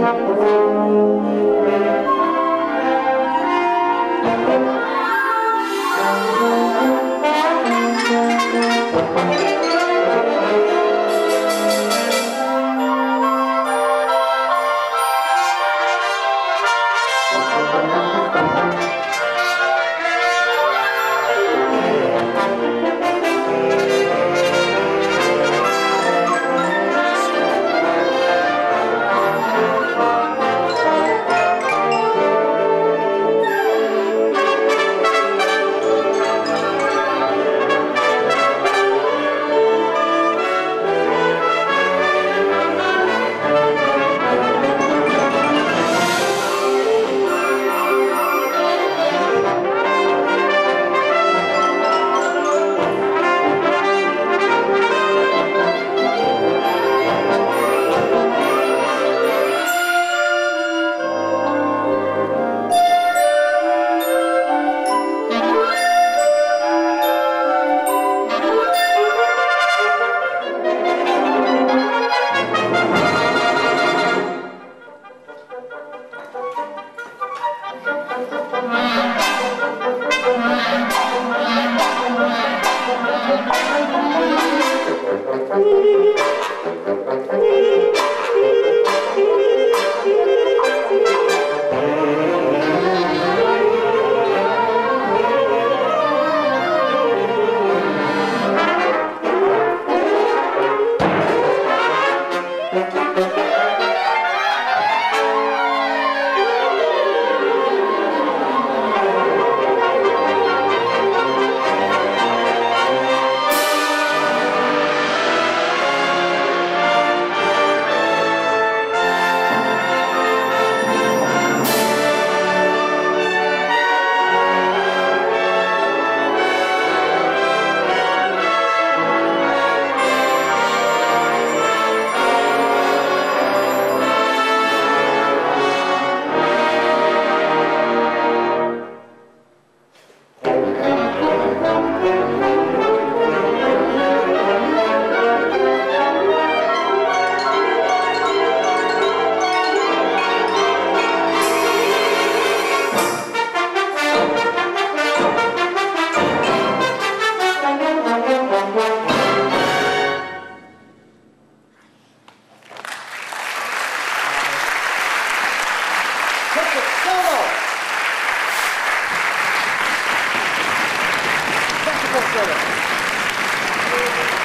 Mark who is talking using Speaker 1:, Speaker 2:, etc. Speaker 1: Thank you. Thank you.
Speaker 2: です。